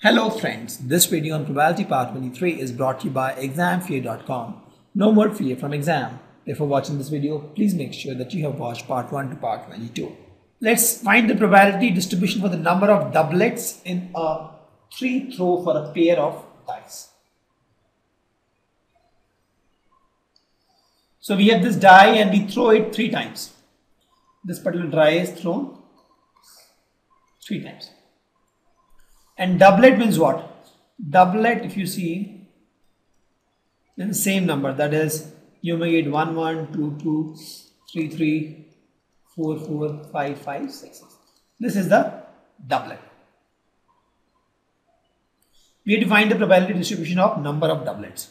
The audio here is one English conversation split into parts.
Hello friends, this video on probability part 23 is brought to you by examfear.com. No more fear from exam. Before watching this video, please make sure that you have watched part 1 to part 22. Let's find the probability distribution for the number of doublets in a three throw for a pair of dice. So we have this die and we throw it three times. This particular die is thrown three times. And doublet means what? Doublet, if you see, then same number. That is, you may get 1, 1, 2, 2, 3, 3, 4, 4, 5, 5, 6, 6. This is the doublet. We have to find the probability distribution of number of doublets.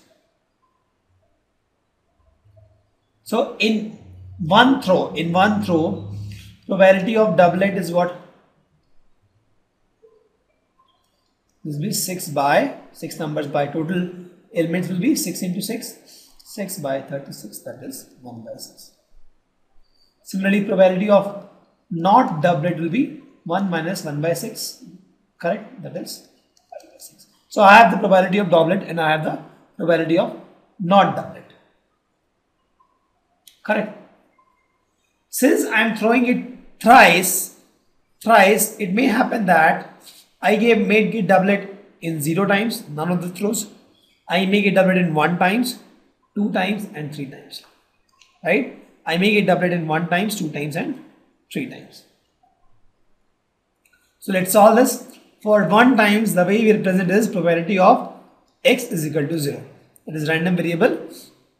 So in one throw, in one throw, probability of doublet is what? This will be 6 by 6 numbers by total elements will be 6 into 6 6 by 36 that is 1 by 6 similarly probability of not doublet will be 1 minus 1 by 6 correct? That is 5 by 6 so I have the probability of doublet and I have the probability of not doublet correct? Since I am throwing it thrice thrice it may happen that I gave made it doublet in 0 times, none of the throws. I make it doublet in 1 times, 2 times and 3 times. Right? I make it doublet in 1 times, 2 times and 3 times. So let's solve this. For 1 times the way we represent is probability of x is equal to 0. It is random variable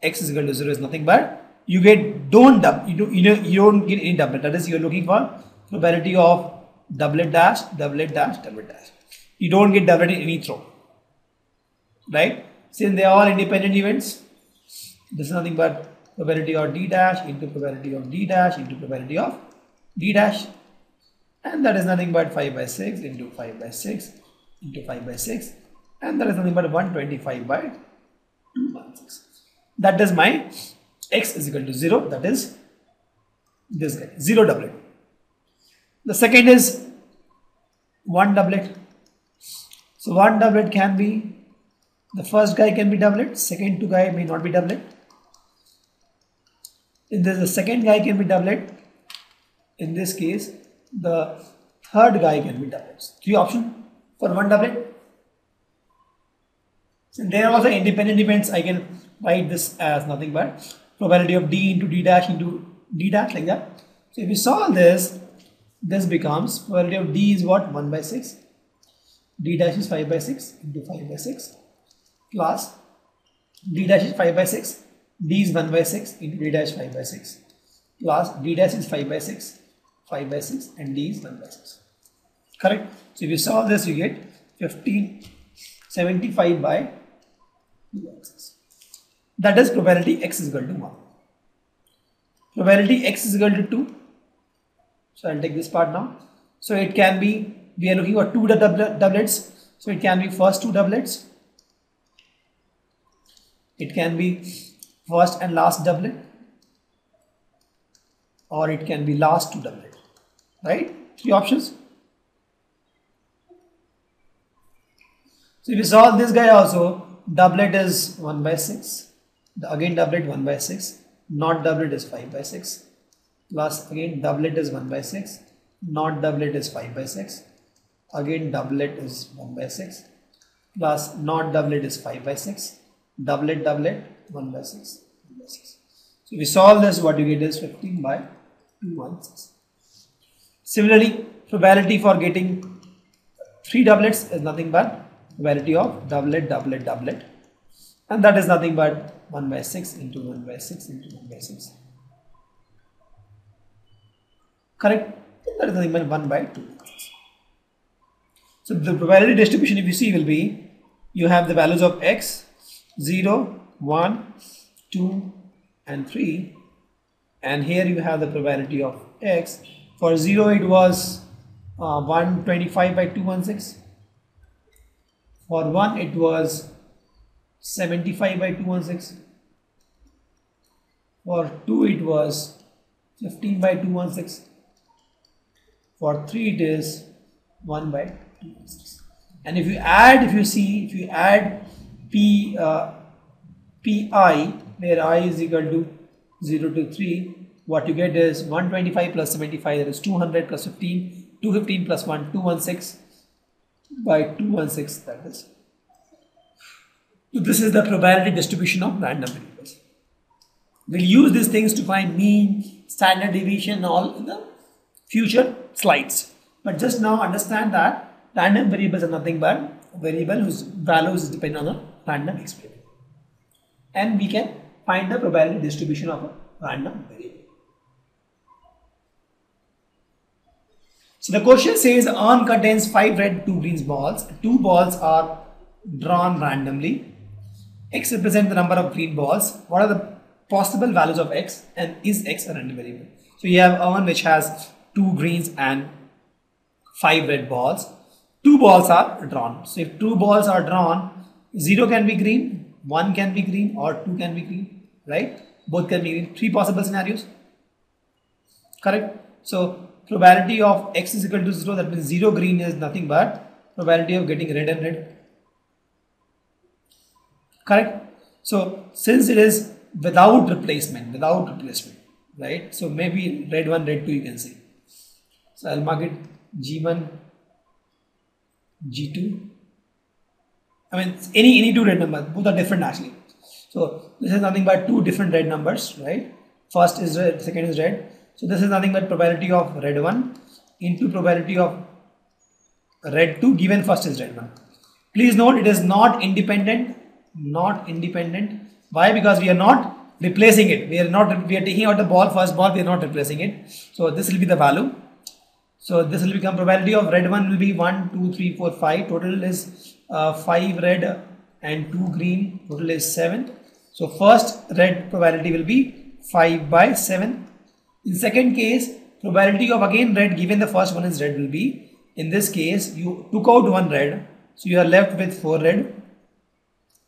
x is equal to 0 is nothing but you get don't dub you, do, you, know, you don't get any doublet that is you're looking for probability of doublet dash, doublet dash, doublet dash. You don't get doublet in any throw. Right? Since they are all independent events, this is nothing but probability of d dash into probability of d dash into probability of d dash. And that is nothing but 5 by 6 into 5 by 6 into 5 by 6. And that is nothing but 125 by 216. That is my x is equal to 0. That is this guy, 0 doublet. The second is one doublet. So one doublet can be, the first guy can be doublet, second two guy may not be doublet. If there's a second guy can be doublet, in this case, the third guy can be doublet. Three option for one doublet. So there are also independent events. I can write this as nothing but probability of d into d dash into d dash like that. So if we solve this, this becomes probability of d is what? 1 by 6 d dash is 5 by 6 into 5 by 6 plus d dash is 5 by 6 d is 1 by 6 into d dash 5 by 6 plus d dash is 5 by 6 5 by 6 and d is 1 by 6 correct? So if you solve this you get 15 75 by 2 axis that is probability x is equal to 1 probability x is equal to 2 so I'll take this part now. So it can be, we are looking for two doublets. So it can be first two doublets. It can be first and last doublet. Or it can be last two doublet. Right? Three options. So if you solve this guy also, doublet is 1 by 6. Again doublet 1 by 6. Not doublet is 5 by 6 plus again doublet is 1 by 6 not doublet is 5 by 6 again doublet is 1 by 6 plus not doublet is 5 by 6 doublet doublet 1 by 6 1 by 6 so we solve this what you get is 15 by two 216 similarly probability for getting three doublets is nothing but probability of doublet doublet doublet and that is nothing but 1 by 6 into 1 by 6 into 1 by 6 correct that is nothing but 1 by 2 so the probability distribution if you see will be you have the values of x 0 1 2 and 3 and here you have the probability of x. For 0 it was uh, 125 by 216 for 1 it was 75 by 216 for 2 it was 15 by 216 for 3 it is 1 by 2 and if you add if you see if you add p uh, pi where i is equal to 0 to 3 what you get is 125 plus 75 that is 200 plus 15 215 plus 1 216 by 216 that is. So this is the probability distribution of random variables we'll use these things to find mean standard deviation all in the future slides but just now understand that random variables are nothing but variable whose values depend on a random experiment and we can find the probability distribution of a random variable So the question says urn contains five red, two green balls. Two balls are drawn randomly. X represents the number of green balls. What are the possible values of X and is X a random variable? So you have urn which has two greens and five red balls. Two balls are drawn. So if two balls are drawn, zero can be green, one can be green or two can be green, right? Both can be green. Three possible scenarios. Correct? So probability of x is equal to 0 that means 0 green is nothing but probability of getting red and red correct so since it is without replacement without replacement right so maybe red 1 red 2 you can see so I'll mark it G1 G2 I mean any any two red numbers both are different actually so this is nothing but two different red numbers right first is red second is red so this is nothing but probability of red 1 into probability of red 2 given first is red 1. Please note it is not independent, not independent. Why? Because we are not replacing it. We are not, we are taking out the ball, first ball, we are not replacing it. So this will be the value. So this will become probability of red 1 will be 1, 2, 3, 4, 5. Total is uh, 5 red and 2 green. Total is 7. So first red probability will be 5 by 7 in second case, probability of again red given the first one is red will be, in this case, you took out one red, so you are left with 4 red,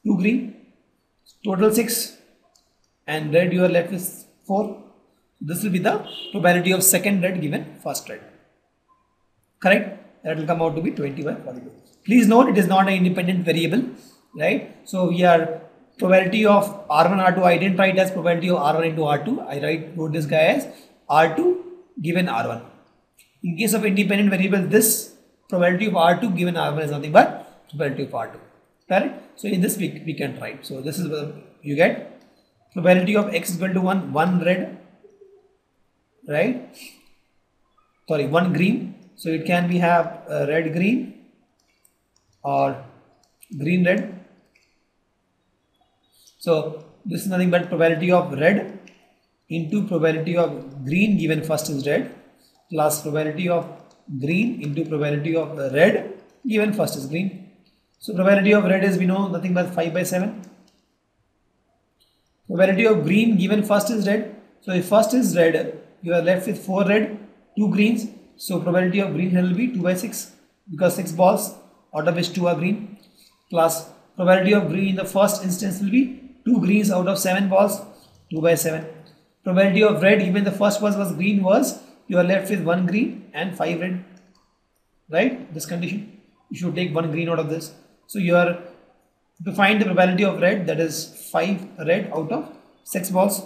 2 green, total 6 and red you are left with 4. This will be the probability of second red given first red. Correct? That will come out to be 20 by 42. Please note it is not an independent variable, right? So we are probability of R1, R2, I didn't write as probability of R1 into R2. I write wrote this guy as R2 given R1. In case of independent variable, this probability of R2 given R1 is nothing but probability of R2. Correct? So in this we, we can write. So this is what you get probability of X is equal to 1, 1 red, right? Sorry, 1 green. So it can be have red green or green red so this is nothing but probability of red into probability of green given first is red plus probability of green into probability of red given first is green. So probability of red is we know nothing but 5 by 7. Probability of green given first is red. So if first is red, you are left with 4 red, 2 greens. So probability of green will be 2 by 6 because 6 balls out of which 2 are green. Plus probability of green in the first instance will be 2 greens out of 7 balls 2 by 7 probability of red even the first was was green was you are left with 1 green and 5 red. Right? This condition. You should take 1 green out of this. So you are to find the probability of red that is 5 red out of 6 balls.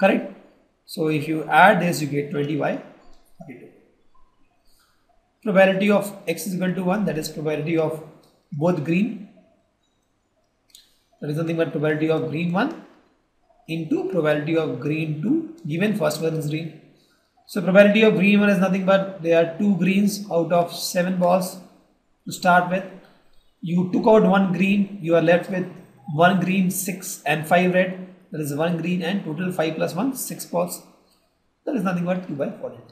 Correct so if you add this you get 20 by 42 probability of x is equal to 1 that is probability of both green that is nothing but probability of green 1 into probability of green 2 given first one is green. So probability of green 1 is nothing but there are 2 greens out of 7 balls to start with. You took out 1 green, you are left with 1 green, 6 and 5 red. That is 1 green and total 5 plus 1, 6 balls. That is nothing but 2 by 42.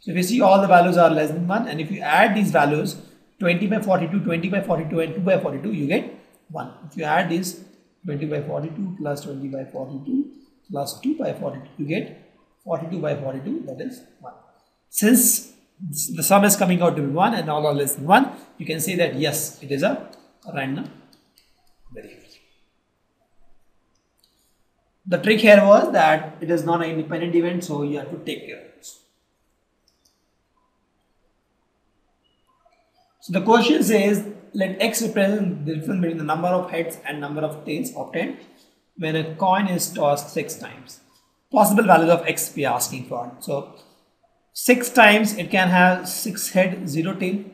So if you see all the values are less than 1 and if you add these values 20 by 42, 20 by 42 and 2 by 42 you get 1. If you add this 20 by 42 plus 20 by 42 plus 2 by 42, you get 42 by 42, that is 1. Since the sum is coming out to be 1 and all are less than 1, you can say that yes, it is a random variable. The trick here was that it is not an independent event, so you have to take care of this. So the question says let x represent the difference between the number of heads and number of tails obtained when a coin is tossed six times. Possible values of x we are asking for. So six times it can have six head, zero tail,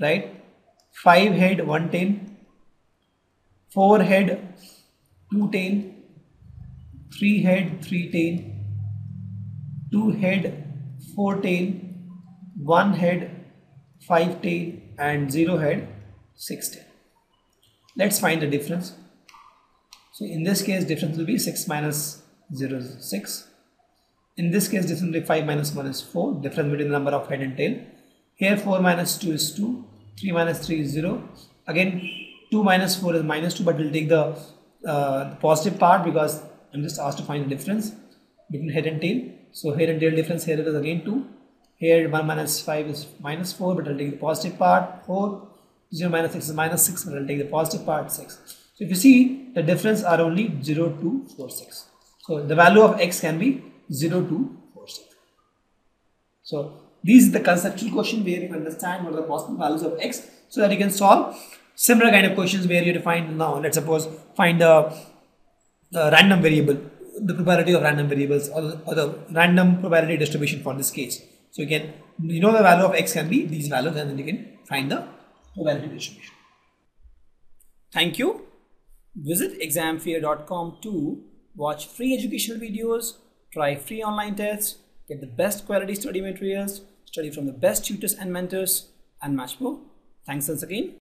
right? Five head, one tail, four head, two tail, three head, three tail, two head, four tail, one head, five tail, and zero head, six tail. Let's find the difference. So in this case, difference will be 6 minus 0 is 6. In this case, difference will be 5 minus 1 is 4. Difference between the number of head and tail. Here 4 minus 2 is 2. 3 minus 3 is 0. Again, 2 minus 4 is minus 2, but we'll take the, uh, the positive part because I'm just asked to find the difference between head and tail. So head and tail difference here is again 2. Here 1 minus 5 is minus 4, but I'll take the positive part 4. 0 minus 6 is minus 6, but I'll take the positive part 6. So if you see the difference are only 0 to 4, 6. So the value of x can be 0 to 4, 6. So these is the conceptual question where you understand what are the possible values of x so that you can solve similar kind of questions where you define now let's suppose find the, the random variable the probability of random variables or the, or the random probability distribution for this case. So you can you know the value of x can be these values and then you can find the probability distribution. Thank you. Visit examfear.com to watch free educational videos, try free online tests, get the best quality study materials, study from the best tutors and mentors, and much more. Thanks once again.